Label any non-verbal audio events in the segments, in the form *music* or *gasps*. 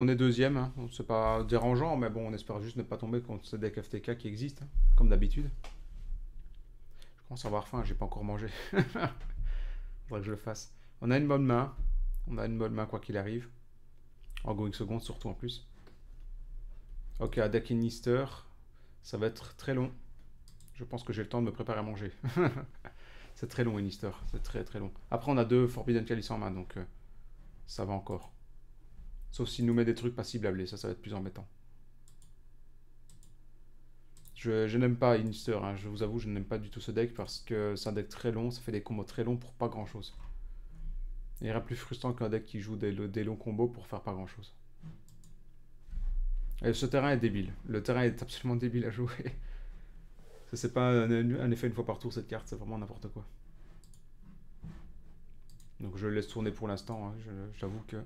On est deuxième, hein. c'est pas dérangeant, mais bon, on espère juste ne pas tomber contre ce deck FTK qui existe, hein, comme d'habitude. Je commence à avoir faim, j'ai pas encore mangé. *laughs* Faudrait que je le fasse. On a une bonne main, on a une bonne main quoi qu'il arrive. En going second surtout en plus. Ok, à deck Inister, ça va être très long. Je pense que j'ai le temps de me préparer à manger. *laughs* c'est très long Inister, c'est très très long. Après on a deux Forbidden Calice en main, donc euh, ça va encore. Sauf s'il nous met des trucs pas ciblables, ça, ça va être plus embêtant. Je, n'aime pas Inister, hein. je vous avoue, je n'aime pas du tout ce deck parce que c'est un deck très long, ça fait des combos très longs pour pas grand chose. Il aura plus frustrant qu'un deck qui joue des, longs combos pour faire pas grand chose. Ce terrain est débile. Le terrain est absolument débile à jouer. *laughs* C'est pas un, effet une fois par tour cette carte, c'est vraiment n'importe quoi. Donc je laisse tourner pour l'instant, hein. j'avoue que...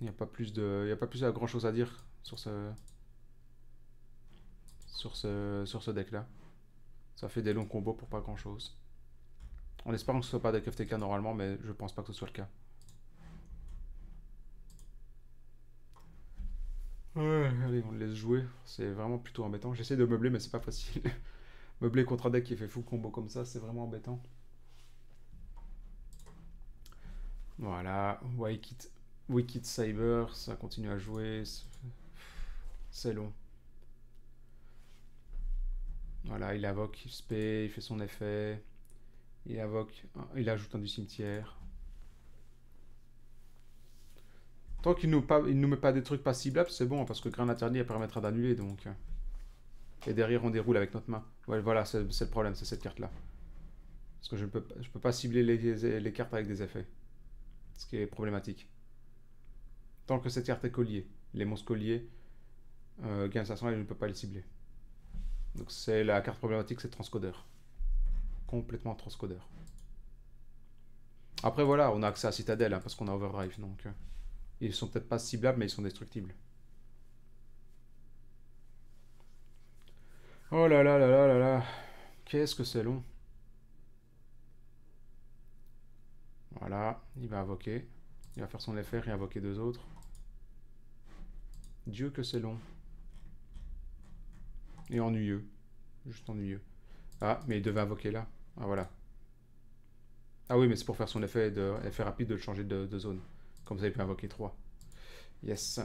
Il n'y a pas plus de, il y a pas plus de grand chose à dire sur ce, sur ce, sur ce deck là. Ça fait des longs combos pour pas grand chose. En espérant que ce soit pas deck FTK normalement, mais je pense pas que ce soit le cas. Ouais, allez, on le laisse jouer. C'est vraiment plutôt embêtant. J'essaie de meubler, mais c'est pas facile. *laughs* meubler contre un deck qui fait full combo comme ça, c'est vraiment embêtant. Voilà, Wicked Wicked Cyber, ça continue à jouer. C'est long. Voilà, il invoque spé, il fait son effet. Il invoque, il ajoute un du cimetière. Tant qu'il nous, nous met pas des trucs pas ciblables, c'est bon, parce que grain interdit, permettra d'annuler, donc. Et derrière, on déroule avec notre main. Voilà, c'est le problème, c'est cette carte-là. Parce que je ne peux, pas cibler les, les cartes avec des effets. Ce qui est problématique. Tant que cette carte est collier. Les monstres colliers, euh, gain 500 et je ne peux pas les cibler. Donc c'est la carte problématique, c'est transcodeur. Complètement transcodeur. Après voilà, on a accès à Citadel hein, parce qu'on a Overdrive. Donc euh, ils sont peut-être pas ciblables, mais ils sont destructibles. Oh là là là là là là. Qu'est-ce que c'est long. Voilà, il va invoquer. Il va faire son effet et invoquer deux autres. Dieu que c'est long. Et ennuyeux. Juste ennuyeux. Ah, mais il devait invoquer là. Ah, voilà. Ah oui, mais c'est pour faire son effet, de, effet rapide de le changer de, zone. Comme ça, il peut invoquer 3. Yes.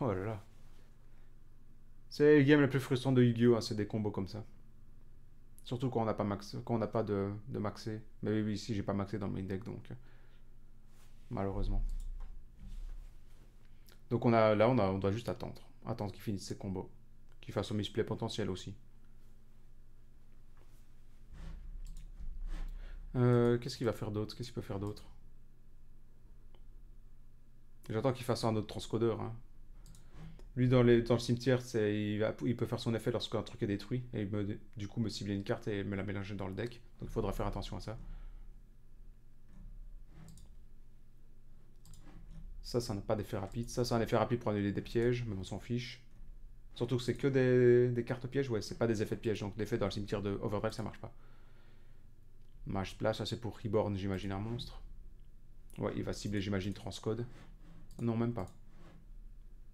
Oh là là. C'est le game le plus frustrant de Yu-Gi-Oh! Hein, c'est des combos comme ça. Surtout quand on n'a pas, de, maxé. Mais oui, ici, j'ai pas maxé dans mes decks, donc... Malheureusement. Donc on là, on, doit juste attendre. Attendre qu'il finisse ses combos. Qu'il fasse son misplay potentiel aussi. Euh, qu'est-ce qu'il va faire d'autre? Qu'est-ce qu'il peut faire d'autre? J'attends qu'il fasse un autre transcodeur. Hein. Lui, dans, le cimetière, il, il, peut faire son effet lorsqu'un truc est détruit. Et me, du coup me cibler une carte et me la mélanger dans le deck. Donc il faudra faire attention à ça. Ça, ça n'a pas d'effet rapide. Ça, c'est un effet rapide pour annuler des pièges, mais on s'en fiche. Surtout que c'est que des, cartes pièges, ouais, c'est pas des effets de piège. Donc l'effet dans le cimetière de Overdrive, ça marche pas. Mage Splash, ça c'est pour Reborn, j'imagine, un monstre. Ouais, il va cibler, j'imagine, Transcode. Non, même pas.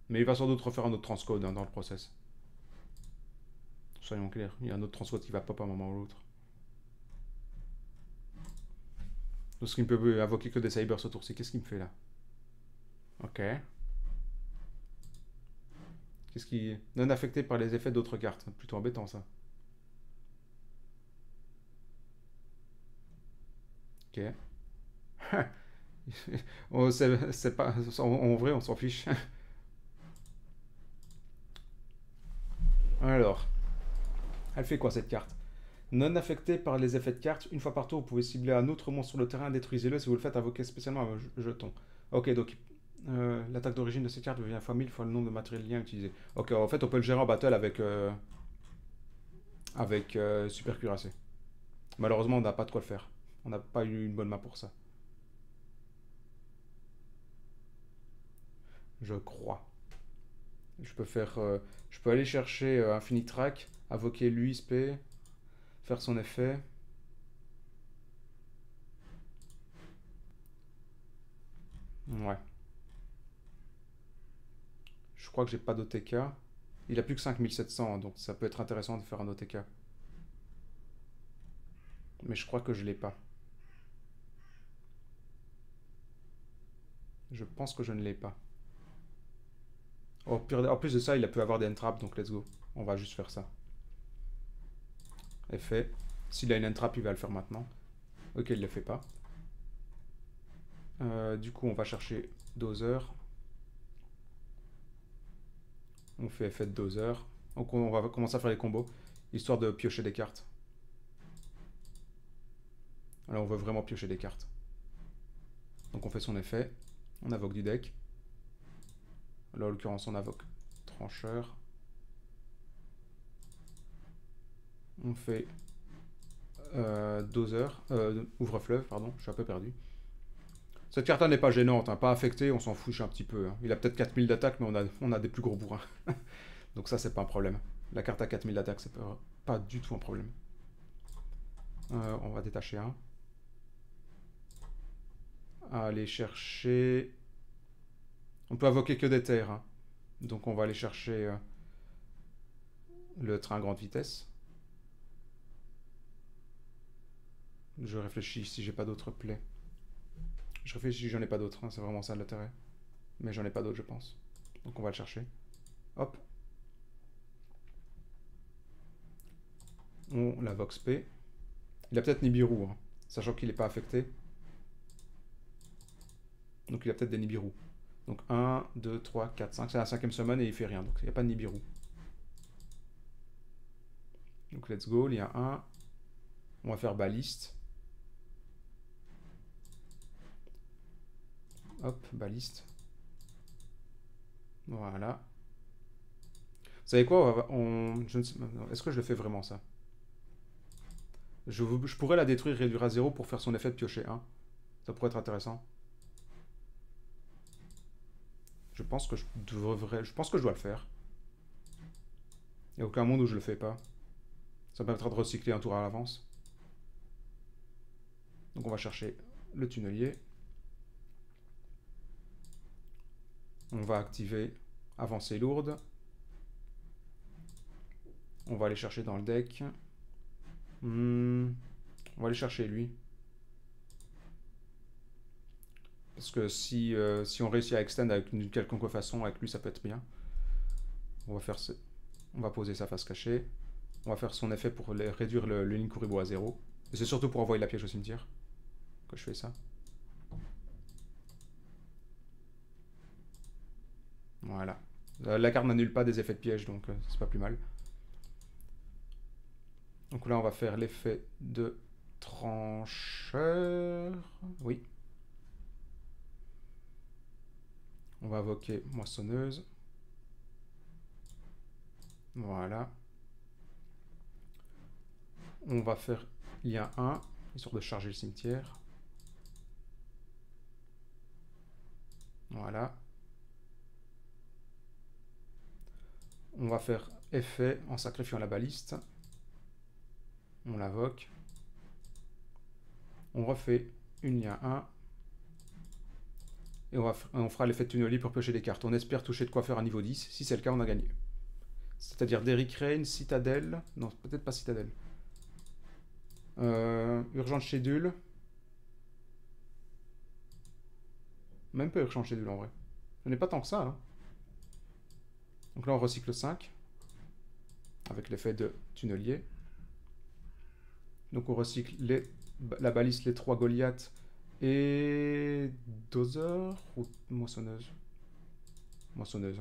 Mais il va sans doute refaire un autre Transcode hein, dans le process. Soyons clairs, il y a un autre Transcode qui va pop à un moment ou l'autre. Ce qui me peut invoquer que des Cybers ce tour-ci, qu'est-ce qu'il me fait là? Ok. Qu'est-ce qui... Non affecté par les effets d'autres cartes? Plutôt embêtant, ça. Ok. *laughs* oh, c'est pas... En vrai, on s'en fiche. Alors. Elle fait quoi, cette carte? Non affecté par les effets de cartes, une fois par tour, vous pouvez cibler un autre monstre sur le terrain, détruisez-le si vous le faites invoquer spécialement un jeton. Ok, donc euh, l'attaque d'origine de cette carte devient fois 1000 fois le nombre de matériel lien utilisé. Ok, en fait, on peut le gérer en battle avec, euh, euh, Super Cuirassé. Malheureusement, on n'a pas de quoi le faire. On n'a pas eu une bonne main pour ça. Je crois. Je peux faire, je peux aller chercher Infinite Track, invoquer l'USP, faire son effet. Ouais. Crois que j'ai pas d'OTK. Il a plus que 5700, donc ça peut être intéressant de faire un OTK. Mais je crois que je l'ai pas. Je pense que je ne l'ai pas. En plus de ça, il a pu avoir des entraps, donc let's go. On va juste faire ça. Effet. S'il a une entrap, il va le faire maintenant. Ok, il ne le fait pas. Euh, du coup, on va chercher dozer. On fait effet de. Donc on va commencer à faire les combos, histoire de piocher des cartes. Alors on veut vraiment piocher des cartes. Donc on fait son effet. On invoque du deck. Là, en l'occurrence, on invoque trancheur. On fait euh, euh, ouvre-fleuve, pardon, je suis un peu perdu. Cette carte n'est pas gênante, hein, pas affectée, on s'en fiche un petit peu. Hein. Il a peut-être 4000 d'attaque, mais on a, on a des plus gros bourrins. *laughs* Donc ça, c'est pas un problème. La carte à 4000 d'attaque, c'est pas, pas du tout un problème. Euh, on va détacher un. Aller chercher... On peut invoquer que des terres. Hein. Donc on va aller chercher euh, le train à grande vitesse. Je réfléchis si j'ai pas d'autres plaies. Je réfléchis j'en ai pas d'autres, hein, c'est vraiment ça l'intérêt. Mais j'en ai pas d'autres, je pense. Donc on va le chercher. Hop. On la Vox P. Il a peut-être Nibiru, hein, sachant qu'il n'est pas affecté. Donc il a peut-être des Nibiru. Donc 1, 2, 3, 4, 5. C'est la cinquième semaine et il fait rien. Donc il n'y a pas de Nibiru. Donc let's go. Il y a un. On va faire baliste. Hop, baliste. Voilà. Vous savez quoi Est-ce que je le fais vraiment ça? Je, pourrais la détruire, réduire à 0 pour faire son effet de piocher 1. Ça pourrait être intéressant. Je pense que je devrais... Je pense que je dois le faire. Il n'y a aucun monde où je le fais pas. Ça me permettra de recycler un tour à l'avance. Donc on va chercher le tunnelier. On va activer avancée lourde. On va aller chercher dans le deck. Hmm. On va aller chercher lui. Parce que si, euh, si on réussit à extend avec une quelconque façon, avec lui, ça peut être bien. On va faire. On va poser sa face cachée. On va faire son effet pour réduire le, le Kuribo à zéro. Et c'est surtout pour envoyer la piège au cimetière que je fais ça. Voilà. La carte n'annule pas des effets de piège, donc euh, c'est pas plus mal. Donc là, on va faire l'effet de trancheur. Oui. On va invoquer moissonneuse. Voilà. On va faire lien 1, histoire de charger le cimetière. Voilà. On va faire effet en sacrifiant la baliste. On l'invoque. On refait une lien 1 et on, fera l'effet tunnelier pour piocher des cartes. On espère toucher de quoi faire à niveau 10. Si c'est le cas, on a gagné. C'est-à-dire Derrick Rain, Citadel. Non, peut-être pas Citadel. Euh, urgent Schedule. Même pas Urgent Schedule en vrai. Ce n'est pas tant que ça. Hein. Donc là, on recycle 5. Avec l'effet de tunnelier. Donc on recycle la baliste, les 3 Goliaths et doseur ou moissonneuse? Moissonneuse.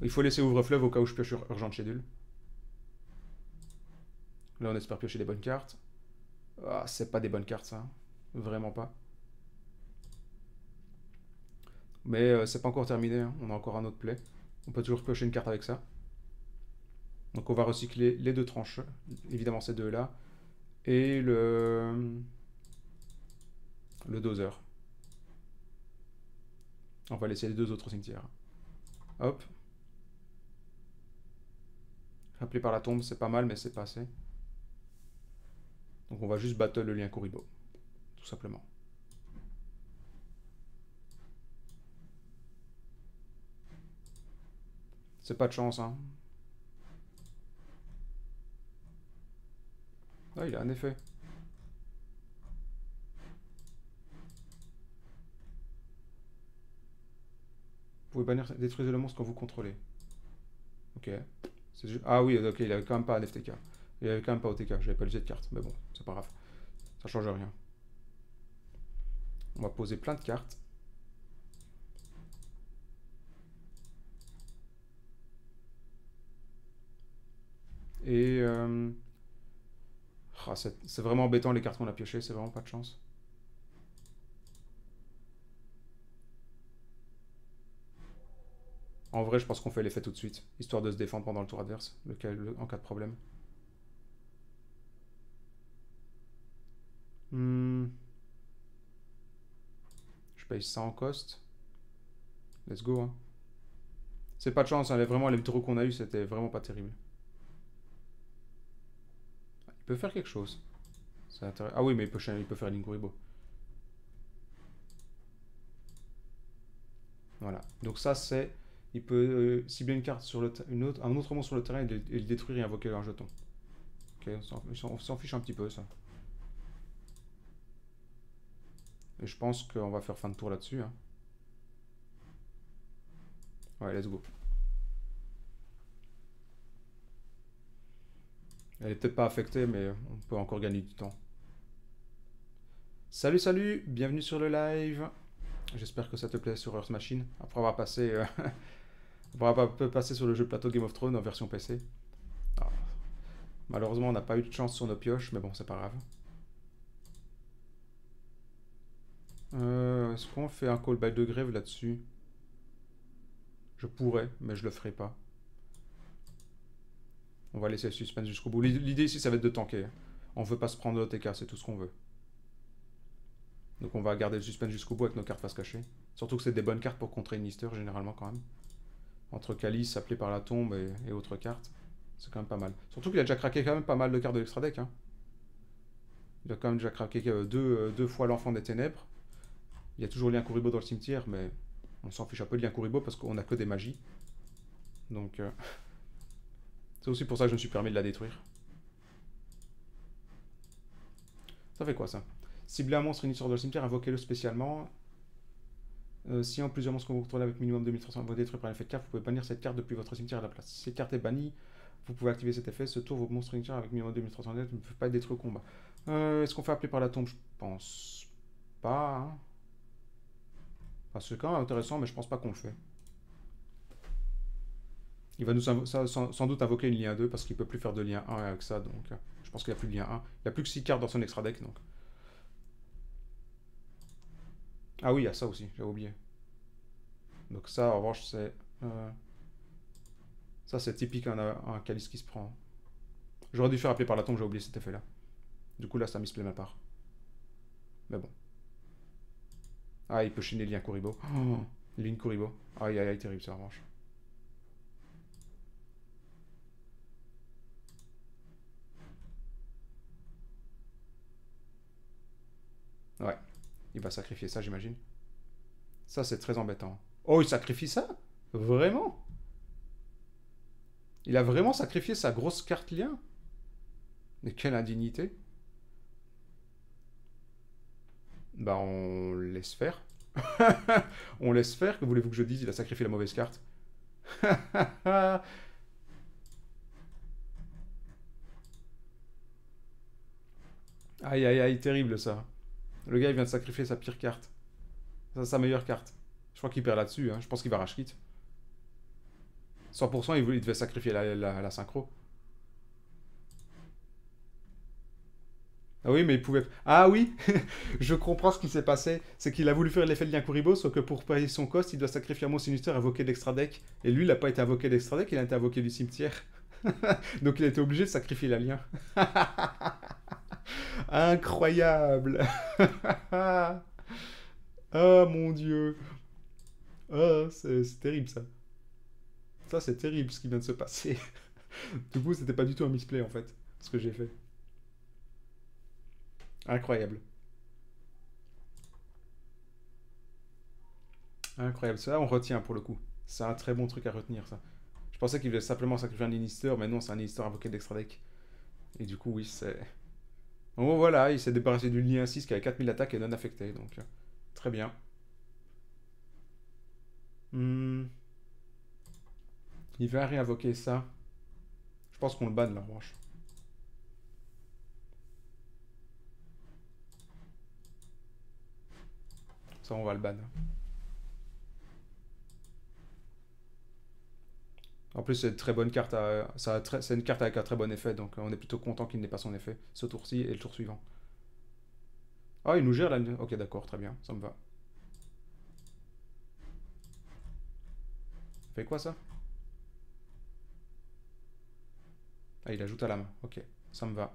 Il faut laisser ouvre-fleuve au cas où je pioche urgent schedule. Là, on espère piocher des bonnes cartes. Ah, c'est pas des bonnes cartes, ça. Vraiment pas. Mais euh, c'est pas encore terminé. Hein. On a encore un autre play. On peut toujours piocher une carte avec ça. Donc on va recycler les deux tranches. Évidemment, ces deux-là. Et le le doseur. On va laisser les deux autres cimetières. Hop. Rappelé par la tombe, c'est pas mal, mais c'est pas assez. Donc on va juste battle le lien Kuribo. Tout simplement. C'est pas de chance, hein. Ah, il a un effet. Vous pouvez bannir, détruire le monstre quand vous contrôlez. Ok. Ah oui, ok, il avait quand même pas un FTK. Il avait quand même pas OTK, j'avais pas lu cette carte. Mais bon, c'est pas grave. Ça change rien. On va poser plein de cartes. Et... Euh, ah, c'est vraiment embêtant les cartes qu'on a piochées, c'est vraiment pas de chance. En vrai, je pense qu'on fait l'effet tout de suite, histoire de se défendre pendant le tour adverse, en cas de problème. Hmm. Je paye ça en cost. Let's go. Hein. C'est pas de chance, hein. vraiment les trous qu'on a eu, c'était vraiment pas terrible. Peut faire quelque chose. Ah oui, mais il peut, il peut faire l'Inkuribo. Voilà. Donc ça, c'est il peut euh, cibler une carte sur le une autre, un autre monstre sur le terrain et, le détruire et invoquer un jeton. Ok, on s'en fiche un petit peu ça. Et je pense qu'on va faire fin de tour là-dessus. Hein. Ouais, let's go. Elle est peut-être pas affectée, mais on peut encore gagner du temps. Salut, salut, bienvenue sur le live. J'espère que ça te plaît sur Earth Machine. Après avoir passé euh, *laughs* va passer sur le jeu plateau Game of Thrones en version PC. Ah. Malheureusement, on n'a pas eu de chance sur nos pioches, mais bon, c'est pas grave. Euh, est-ce qu'on fait un callback de grève là-dessus? Je pourrais, mais je le ferai pas. On va laisser le suspense jusqu'au bout. L'idée ici, ça va être de tanker. On veut pas se prendre l'OTK, c'est tout ce qu'on veut. Donc on va garder le suspense jusqu'au bout avec nos cartes face cachée. Surtout que c'est des bonnes cartes pour contrer une Easter, généralement, quand même entre Calice, appelé par la tombe et, autres cartes. C'est quand même pas mal. Surtout qu'il a déjà craqué quand même pas mal de cartes de l'extra deck. Hein. Il a quand même déjà craqué euh, euh, deux, fois l'enfant des ténèbres. Il y a toujours lien Kuribo dans le cimetière, mais on s'en fiche un peu de lien Kuribo parce qu'on a que des magies. Donc, euh, *laughs* c'est aussi pour ça que je me suis permis de la détruire. Ça fait quoi ça? Cibler un monstre initiateur dans le cimetière, invoquez-le spécialement. Euh, si en plusieurs monstres que vous contrôlez avec minimum de 1300 vos détruits par l'effet de carte, vous pouvez bannir cette carte depuis votre cimetière à la place. Si cette carte est bannie, vous pouvez activer cet effet. Ce tour, vos monstres initiaux avec minimum de 1300 ne peuvent pas être détruits au combat. Euh, est-ce qu'on fait appeler par la tombe? Je pense pas. Hein. c'est quand même intéressant, mais je pense pas qu'on le fait. Il va nous sans, doute invoquer une lien 2 parce qu'il peut plus faire de lien 1 avec ça. Donc, euh, je pense qu'il n'y a plus de lien 1. Il n'y a plus que 6 cartes dans son extra deck. Donc. Ah oui, il y a ça aussi, j'ai oublié. Donc ça, en revanche, c'est... Euh, ça, c'est typique un, calice qui se prend. J'aurais dû faire appeler par la tombe, j'ai oublié cet effet-là. Du coup, là, ça misplaît ma part. Mais bon. Ah, il peut chaîner Lien Kuribo. *gasps* Oh, Lien Kuribo. Aïe, aïe, aïe, terrible, ça, en revanche. Ouais. Il va sacrifier ça, j'imagine. Ça, c'est très embêtant. Oh, il sacrifie ça? Vraiment? Il a vraiment sacrifié sa grosse carte lien? Mais quelle indignité Bah, on laisse faire. *laughs* on laisse faire, que voulez-vous que je dise? Il a sacrifié la mauvaise carte. *laughs* aïe, aïe, aïe, terrible ça. Le gars, il vient de sacrifier sa pire carte. sa meilleure carte. Je crois qu'il perd là-dessus. Hein. Je pense qu'il va rage kit. 100%, il, devait sacrifier la, synchro. Ah oui, mais il pouvait... Ah oui *laughs* Je comprends ce qui s'est passé. C'est qu'il a voulu faire l'effet de lien Kuribo, sauf que pour payer son cost, il doit sacrifier un mot sinister invoqué d'extra deck. Et lui, il n'a pas été invoqué d'extra deck, il a été invoqué du cimetière. *laughs* Donc il a été obligé de sacrifier la lien. *laughs* Incroyable Oh *laughs* mon dieu Oh, c'est terrible ça. Ça, c'est terrible ce qui vient de se passer. *laughs* du coup, c'était pas du tout un misplay en fait, ce que j'ai fait. Incroyable. Incroyable. Ça, on retient pour le coup. C'est un très bon truc à retenir, ça. Je pensais qu'il voulait simplement sacrifier un Lannister, mais non, c'est un Lannister invoqué d'extra deck. Et du coup, oui, c'est... En voilà, il s'est débarrassé du lien 6 qui avait 4000 attaques et non affecté, donc... Euh, très bien. Hmm. Il va réinvoquer ça. Je pense qu'on le banne, la revanche. Ça, on va le ban. En plus, c'est une très bonne carte. À... C'est une carte avec un très bon effet, donc on est plutôt content qu'il n'ait pas son effet. Ce tour-ci et le tour suivant. Ah, il nous gère là. Ok, d'accord, très bien, ça me va. Fait quoi ça? Ah, il ajoute à la main. Ok, ça me va.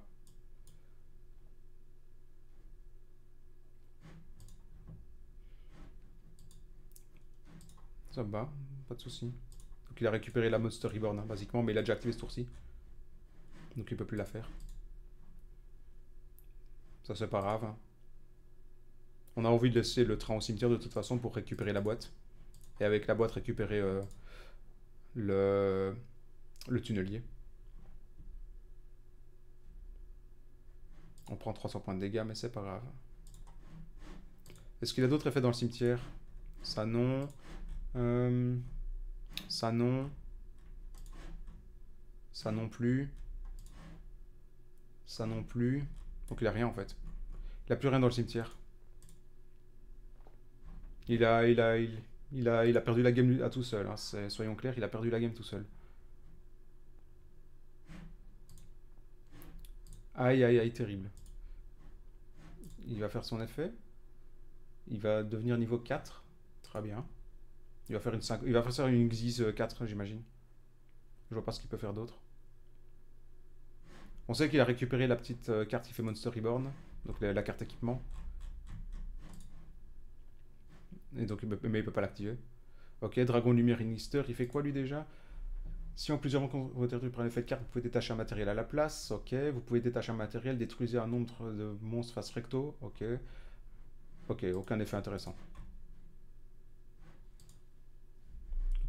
Ça me va, pas de soucis. Donc il a récupéré la Monster Reborn, hein, basiquement, mais il a déjà activé ce tour-ci. Donc il peut plus la faire. Ça c'est pas grave. Hein. On a envie de laisser le train au cimetière de toute façon pour récupérer la boîte. Et avec la boîte récupérer euh, le, tunnelier. On prend 300 points de dégâts, mais c'est pas grave. Est-ce qu'il a d'autres effets dans le cimetière? Ça non. Euh, ça non. Ça non plus. Ça non plus. Donc il a rien en fait. Il a plus rien dans le cimetière. Il a, perdu la game à tout seul. Hein. Soyons clairs, il a perdu la game tout seul. Aïe, aïe, aïe, terrible. Il va faire son effet. Il va devenir niveau 4. Très bien. Il va faire une 5... Il va faire une Xyz 4, j'imagine. Je vois pas ce qu'il peut faire d'autre. On sait qu'il a récupéré la petite euh, carte qui fait Monster Reborn. Donc la, carte équipement. Et donc, mais il peut pas l'activer. Ok, Dragon Lumière Inister, il fait quoi lui déjà? Si en plusieurs rencontres votre territoire prend effet de carte, vous pouvez détacher un matériel à la place. Ok. Vous pouvez détacher un matériel, détruisez un nombre de monstres face recto. Ok. Ok, aucun effet intéressant.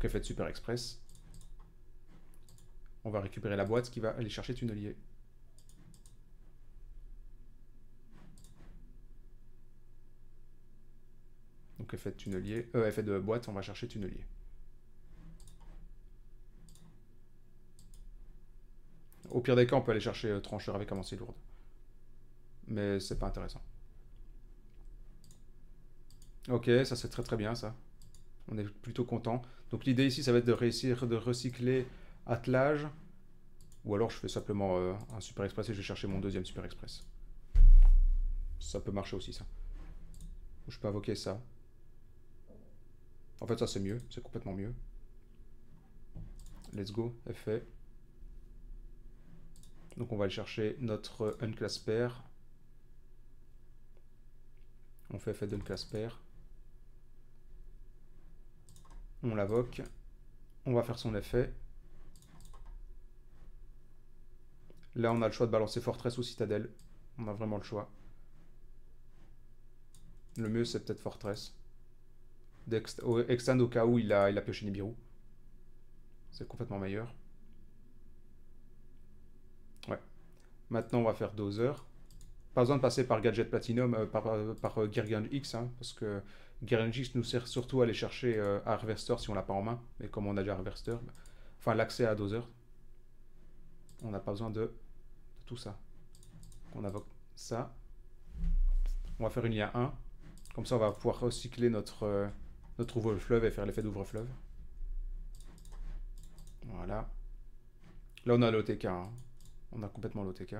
Effet de Super Express? On va récupérer la boîte qui va aller chercher Tunnelier. Donc effet de tunnelier, euh, effet de boîte, on va chercher tunnelier. Au pire des cas, on peut aller chercher euh, trancheur avec avancée lourde. Mais c'est pas intéressant. Ok, ça c'est très très bien ça. On est plutôt content. Donc l'idée ici, ça va être de réussir de recycler attelage. Ou alors je fais simplement euh, un super express et je vais chercher mon deuxième super express. Ça peut marcher aussi ça. Je peux invoquer ça. En fait ça c'est mieux, c'est complètement mieux. Let's go, effet. Donc on va aller chercher notre unclass pair. On fait effet d'unclass pair. On l'invoque. On va faire son effet. Là, on a le choix de balancer Fortress ou Citadelle. On a vraiment le choix. Le mieux, c'est peut-être Fortress. Extend au cas où il a, il a Nibiru. C'est complètement meilleur. Ouais. Maintenant, on va faire Dozer. Pas besoin de passer par Gadget Platinum, euh, par, euh, par, euh, X, hein, parce que X nous sert surtout à aller chercher Harvester si on l'a pas en main. Mais comme on a déjà Harvester, enfin l'accès à Dozer, on n'a pas besoin de, tout ça. On invoque ça. On va faire une IA 1. Comme ça, on va pouvoir recycler notre, notre ouvre-fleuve et faire l'effet d'ouvre-fleuve. Voilà. Là, on a l'OTK. Hein. On a complètement l'OTK.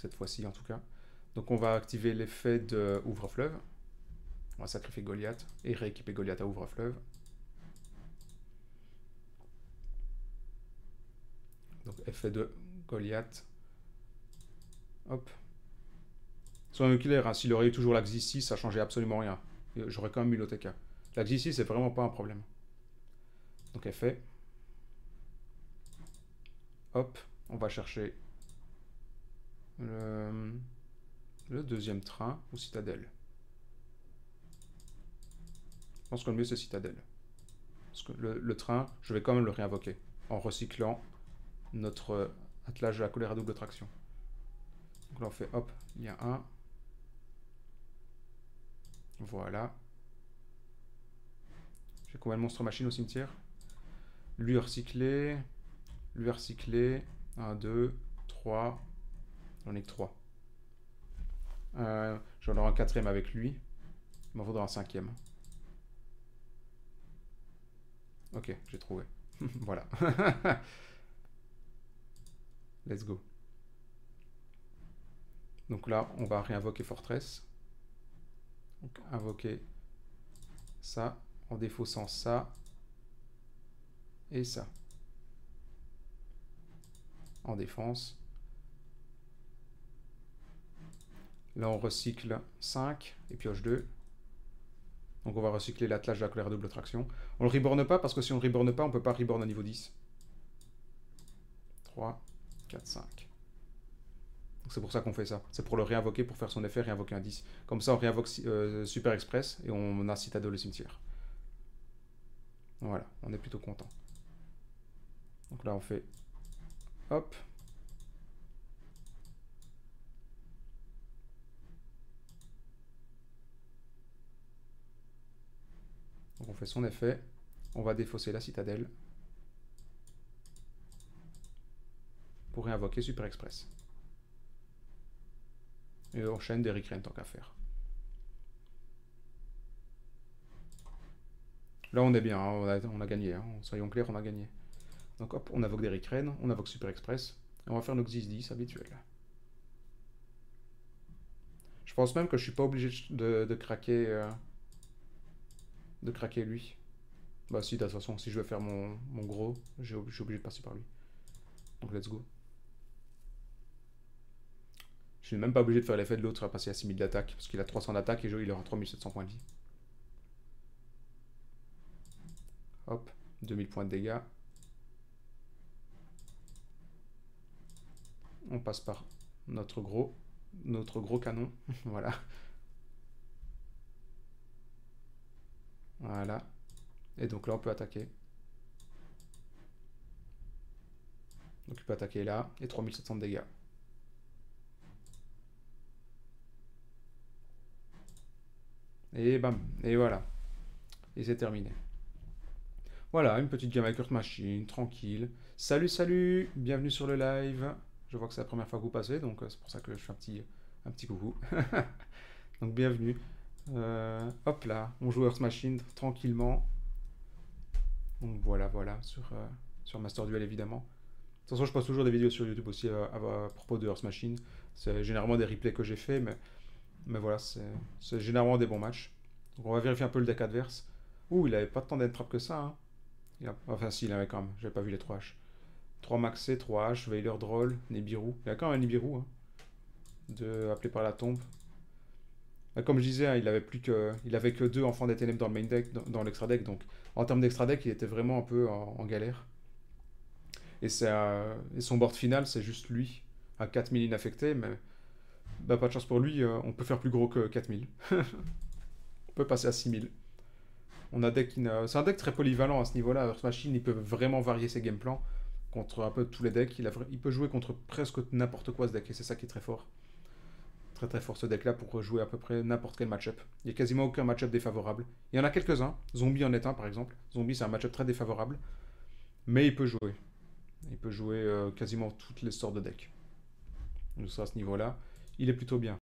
Cette fois-ci, en tout cas. Donc, on va activer l'effet de ouvre-fleuve. On va sacrifier Goliath et rééquiper Goliath à ouvre-fleuve. Donc, effet de Goliath. Hop. Soyons clairs, hein, s'il aurait eu toujours la Xyz ça changeait absolument rien. J'aurais quand même eu l'OTK. La Xyz c'est vraiment pas un problème. Donc, effet. Hop, on va chercher le, deuxième train ou citadelle. Je pense que le mieux c'est citadelle. Parce que le, train, je vais quand même le réinvoquer en recyclant notre attelage de la colère à double traction. Donc là, on fait hop, il y a un. Voilà. J'ai combien de monstres machines au cimetière? Lui recyclé. Lui recyclé. 1, 2, 3. J'en ai que 3. Euh, J'en aurai un quatrième avec lui. Il m'en faudra un cinquième. Ok, j'ai trouvé. *laughs* voilà. *laughs* Let's go. Donc là, on va réinvoquer Fortress. Donc invoquer ça, en défaussant ça et ça. En défense. Là, on recycle 5 et pioche 2. Donc on va recycler l'attelage de la colère double traction. On le reborne pas parce que si on le reborne pas, on peut pas reborn à niveau 10. 3, 4, 5. C'est pour ça qu'on fait ça. C'est pour le réinvoquer, pour faire son effet, réinvoquer un 10. Comme ça, on réinvoque euh, Super Express et on a Citadel le cimetière. Voilà, on est plutôt content. Donc là, on fait... Hop. Donc on fait son effet. On va défausser la citadelle. Pour réinvoquer Super Express. Et on enchaîne des recranes tant qu'à faire. Là, on est bien, hein, on, a, gagné. Hein, soyons clairs, on a gagné. Donc hop, on invoque des recranes, on invoque Super Express. Et on va faire nos Xyz 10 habituels. Je pense même que je suis pas obligé de, craquer... Euh, de craquer lui. Bah si, de toute façon, si je veux faire mon, mon gros, je suis obligé de passer par lui. Donc let's go. Je suis même pas obligé de faire l'effet de l'autre à passer à 6000 d'attaque, parce qu'il a 300 d'attaque et il aura 3700 points de vie. Hop, 2000 points de dégâts. On passe par notre gros, notre gros canon. *laughs* voilà. Voilà. Et donc là, on peut attaquer. Donc il peut attaquer là, et 3700 de dégâts. Et bam, et voilà. Et c'est terminé. Voilà, une petite game avec Earth Machine, tranquille. Salut, salut, bienvenue sur le live. Je vois que c'est la première fois que vous passez, donc euh, c'est pour ça que je fais un petit, un petit coucou. *laughs* donc bienvenue. Euh, hop là, on joue Earth Machine tranquillement. Donc voilà, voilà, sur, euh, sur Master Duel évidemment. De toute façon, je poste toujours des vidéos sur YouTube aussi à, propos de Earth Machine. C'est généralement des replays que j'ai fait, mais mais voilà, c'est généralement des bons matchs. On va vérifier un peu le deck adverse. Ouh, il avait pas tant d'entrappe que ça. Hein. Enfin, si, il avait quand même. J'avais pas vu les 3 H. 3 maxé, 3 H, Veiler Droll, Nibiru. Il a quand même un Nibiru. Hein. De... Appelé par la tombe. Bah, comme je disais, hein, il avait que, il avait deux enfants des dans le main deck, dans, l'extra deck. Donc, en termes d'extra deck, il était vraiment un peu en, galère. Et, son board final, c'est juste lui, à 4000 inaffectés, mais bah, pas de chance pour lui, euh, on peut faire plus gros que 4000. *laughs* on peut passer à 6000. On a deck C'est un deck très polyvalent à ce niveau-là. Earth Machine, il peut vraiment varier ses game plans contre un peu tous les decks. Il peut jouer contre presque n'importe quoi ce deck, et c'est ça qui est très fort. Très très fort ce deck-là pour jouer à peu près n'importe quel match-up. Il n'y a quasiment aucun match-up défavorable. Il y en a quelques-uns. Zombie en est un par exemple. Zombie, c'est un match-up très défavorable. Mais il peut jouer. Il peut jouer euh, quasiment toutes les sortes de decks. Donc ça à ce niveau-là il est plutôt bien.